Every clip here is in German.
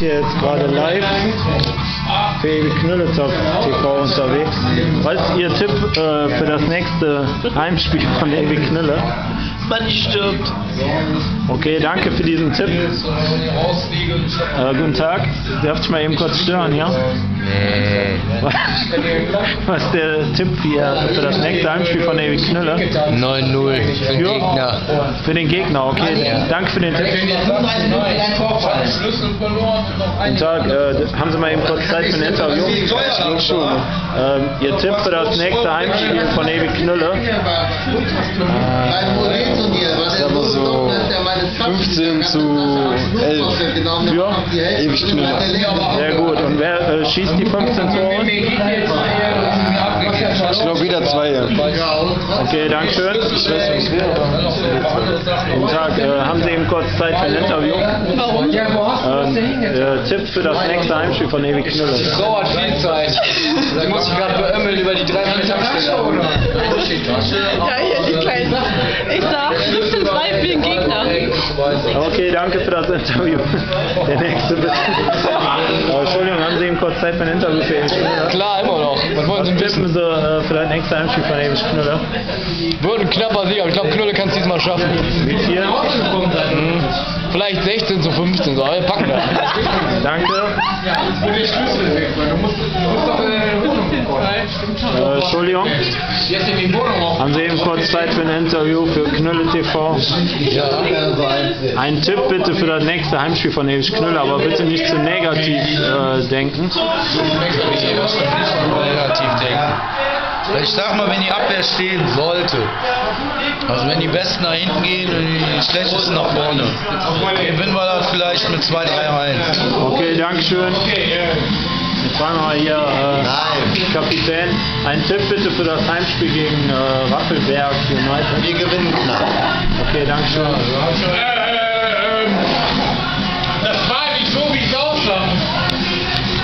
hier jetzt gerade live für Knülletop TV unterwegs. Was ist Ihr Tipp äh, für das nächste Heimspiel von Ewig Knülle? Man stirbt. Okay, danke für diesen Tipp. Äh, guten Tag. Darf ich mal eben kurz stören, ja? Nee. Was ist der Tipp hier für das nächste Heimspiel von Ewig Knülle? 9-0 für den. Gegner. Für den Gegner, okay. Ja. Danke für den Tipp. Guten Tag, äh, haben Sie mal eben kurz Zeit für ein Interview? Ähm, Ihr Tipp für das nächste Heimspiel von Ewig Knülle? Ich habe so 15 zu 11. Ja, Ewig Knüller. sehr gut. Und wer äh, schießt die 15 Tore? Ich glaube wieder zwei. Okay, danke schön. Wer. Guten Tag, äh, haben Sie eben kurz Zeit für ein Interview? Ähm, äh, Tipp für das nächste Heimspiel von Ewig Knülle? So hat viel Zeit. Ich muss mich gerade beömmeln über die drei Tankstelle. Ja, hier die kleinen. Ich sag 15-2 für den Gegner. Okay, danke für das Interview. Der nächste bitte. Äh, Entschuldigung, haben Sie kurz Zeit für ein Interview für Knülle? Klar, immer noch. Was wollen Sie Tippen wissen? Sie äh, für das nächste Heimspiel von Ewig Knülle? Wird ein knapper Sieg, aber ich glaube, Knülle kann es diesmal schaffen. Wie viel? Mhm. Vielleicht 16 zu 15, so, aber wir packen das. Danke. Äh, Entschuldigung, haben Sie kurz Zeit für ein Interview für Knülle TV? Ein Tipp bitte für das nächste Heimspiel von Ewig Knülle, aber bitte nicht zu negativ äh, denken. negativ denken. Ich sag mal, wenn die Abwehr stehen sollte, also wenn die Besten nach hinten gehen und die Schlechtesten nach vorne, gewinnen wir das vielleicht mit 2, 3, 1. Okay, Dankeschön. Jetzt fragen wir mal hier, äh, Kapitän, ein Tipp bitte für das Heimspiel gegen äh, Raffelberg United. Wir gewinnen knapp. Okay, Dankeschön. Das frage ich so, wie es aussah.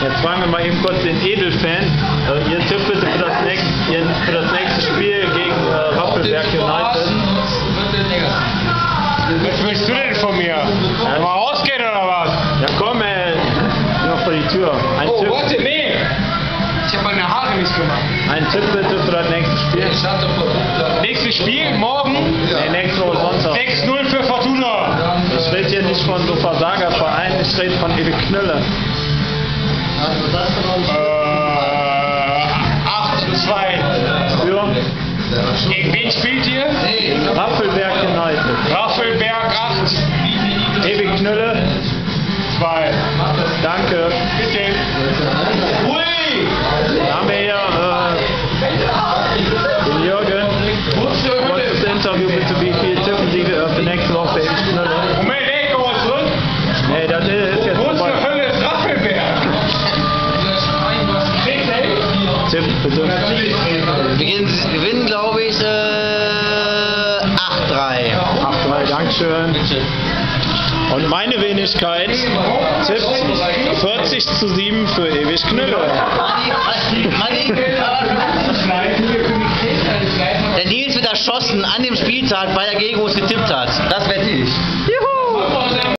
Jetzt fragen wir mal eben kurz den Edelfan. Äh, ihr Tipp bitte für das nächste, für das nächste Spiel gegen äh, Raffelberg United. Was willst du denn von mir? Mal rausgehen oder Tür. Ein, Oh, Tipp, warte, nee. Ich habe meine Haare nicht gemacht. ein Tipp bitte für das nächste Spiel. Nächstes Spiel, morgen. Nee, nächste Woche Sonntag. 6-0 für Fortuna. Ich rede hier nicht von so Versagervereinen, ich rede von Ewig Knülle. Äh, 8-2. Für Gegen wen spielt ihr? Raffelberg 2. danke. Bitte. Hui! Dann haben wir hier äh, den Jürgen. Kurzes Interview bitte, wie viel tippen Sie äh, für nächste Woche Ewig Knülle? Moment, ey, komm mal zurück. Nee, das ist jetzt Wo zur vorbei. Hölle ist Raffelberg? Tipp bitte. Wir gewinnen, gewinnen glaube ich, äh, 8-3. 8-3, Dankeschön. Und meine Wenigkeit tippt 40 zu 7 für Ewig Knülle. Der Nils wird erschossen an dem Spieltag, weil er gegen uns getippt hat. Das wette ich.